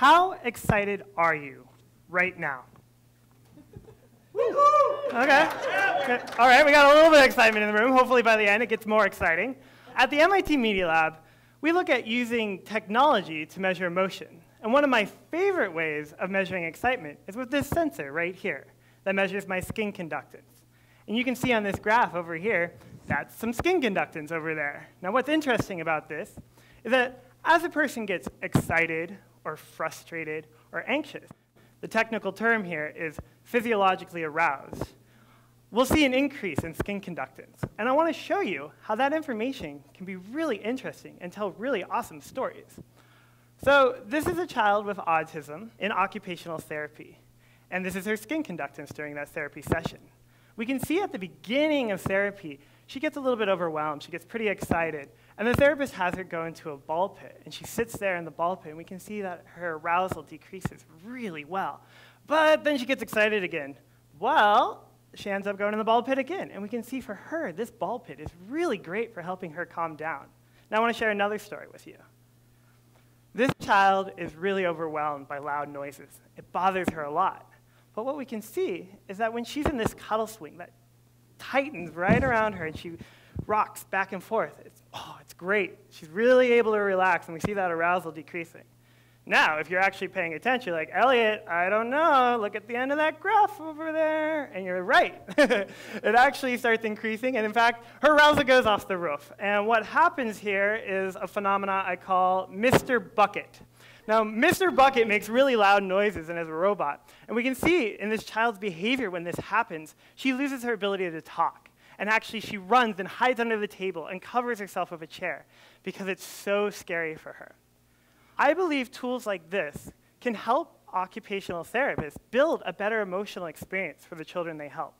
How excited are you right now? Okay. okay. All right, we got a little bit of excitement in the room. Hopefully by the end it gets more exciting. At the MIT Media Lab, we look at using technology to measure emotion. And one of my favorite ways of measuring excitement is with this sensor right here that measures my skin conductance. And you can see on this graph over here, that's some skin conductance over there. Now what's interesting about this is that as a person gets excited or frustrated or anxious, the technical term here is physiologically aroused, we'll see an increase in skin conductance. And I want to show you how that information can be really interesting and tell really awesome stories. So this is a child with autism in occupational therapy. And this is her skin conductance during that therapy session. We can see at the beginning of therapy, she gets a little bit overwhelmed. She gets pretty excited. And the therapist has her go into a ball pit. And she sits there in the ball pit, and we can see that her arousal decreases really well. But then she gets excited again. Well, she ends up going in the ball pit again. And we can see for her, this ball pit is really great for helping her calm down. Now, I want to share another story with you. This child is really overwhelmed by loud noises. It bothers her a lot. But what we can see is that when she's in this cuddle swing that tightens right around her and she rocks back and forth, it's, oh, it's great. She's really able to relax, and we see that arousal decreasing. Now, if you're actually paying attention, you're like, Elliot, I don't know, look at the end of that graph over there, and you're right. it actually starts increasing, and in fact, her arousal goes off the roof. And what happens here is a phenomena I call Mr. Bucket. Now, Mr. Bucket makes really loud noises and is a robot. And we can see in this child's behavior when this happens, she loses her ability to talk. And actually, she runs and hides under the table and covers herself with a chair because it's so scary for her. I believe tools like this can help occupational therapists build a better emotional experience for the children they help.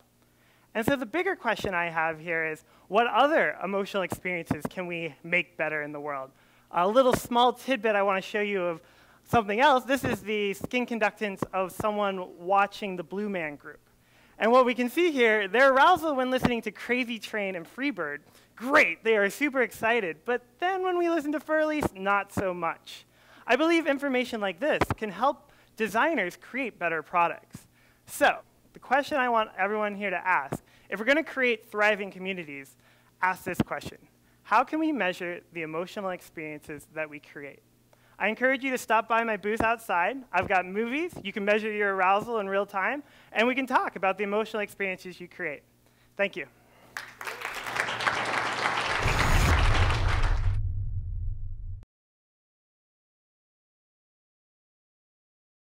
And so the bigger question I have here is, what other emotional experiences can we make better in the world? A little small tidbit I want to show you of something else. This is the skin conductance of someone watching the Blue Man Group. And what we can see here, their arousal when listening to Crazy Train and Freebird, great, they are super excited. But then when we listen to Furley's, not so much. I believe information like this can help designers create better products. So, the question I want everyone here to ask, if we're going to create thriving communities, ask this question. How can we measure the emotional experiences that we create? I encourage you to stop by my booth outside. I've got movies. You can measure your arousal in real time, and we can talk about the emotional experiences you create. Thank you.